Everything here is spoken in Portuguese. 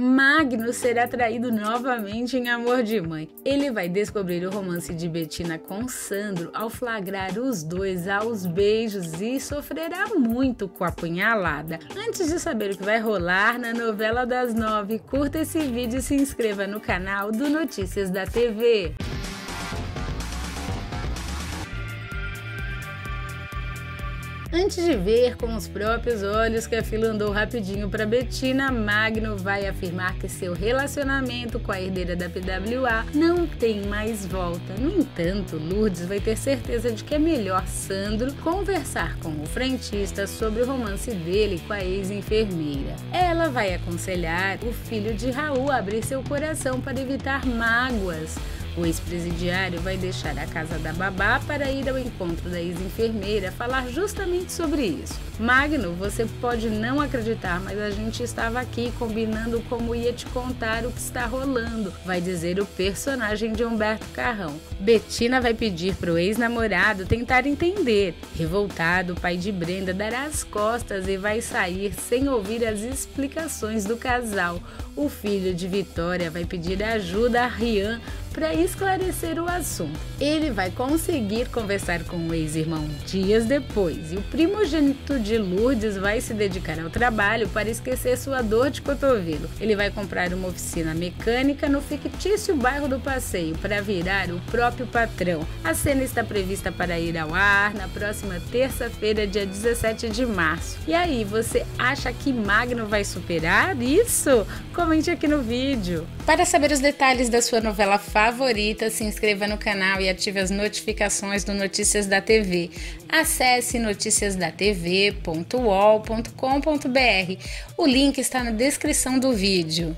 Magno será traído novamente em Amor de Mãe. Ele vai descobrir o romance de Betina com Sandro ao flagrar os dois aos beijos e sofrerá muito com a punhalada. Antes de saber o que vai rolar na novela das nove, curta esse vídeo e se inscreva no canal do Notícias da TV. Antes de ver com os próprios olhos que a fila andou rapidinho para Betina, Magno vai afirmar que seu relacionamento com a herdeira da PWA não tem mais volta. No entanto, Lourdes vai ter certeza de que é melhor Sandro conversar com o frentista sobre o romance dele com a ex-enfermeira. Ela vai aconselhar o filho de Raul a abrir seu coração para evitar mágoas. O ex-presidiário vai deixar a casa da babá para ir ao encontro da ex-enfermeira falar justamente sobre isso. Magno, você pode não acreditar, mas a gente estava aqui combinando como ia te contar o que está rolando, vai dizer o personagem de Humberto Carrão. Betina vai pedir para o ex-namorado tentar entender. Revoltado, o pai de Brenda dará as costas e vai sair sem ouvir as explicações do casal. O filho de Vitória vai pedir ajuda a Rian para esclarecer o assunto. Ele vai conseguir conversar com o ex-irmão dias depois e o primogênito de Lourdes vai se dedicar ao trabalho para esquecer sua dor de cotovelo. Ele vai comprar uma oficina mecânica no fictício bairro do Passeio para virar o próprio patrão. A cena está prevista para ir ao ar na próxima terça-feira, dia 17 de março. E aí, você acha que Magno vai superar isso? Comente aqui no vídeo. Para saber os detalhes da sua novela favorita, se inscreva no canal e ative as notificações do Notícias da TV. Acesse noticiasdatv.uol.com.br. O link está na descrição do vídeo.